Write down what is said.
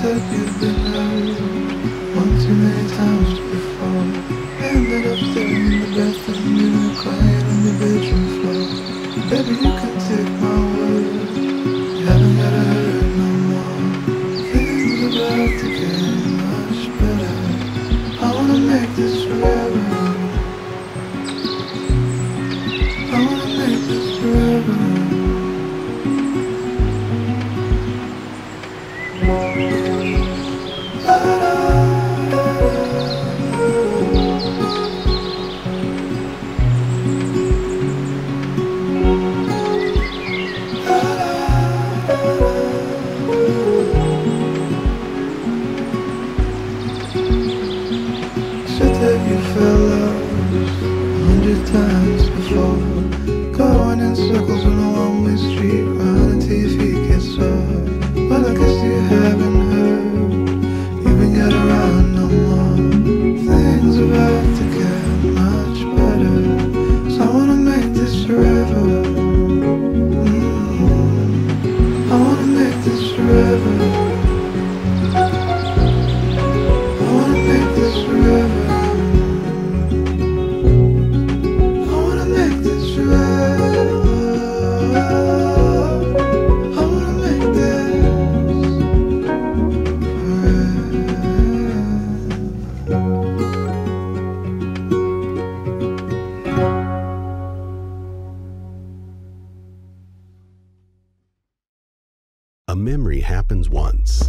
said you've been hurt one too many times before. Ended up staring in the bathroom mirror, crying on the bedroom floor. Baby, you can take my that you fell lost a hundred times before. Going in circles on a A memory happens once.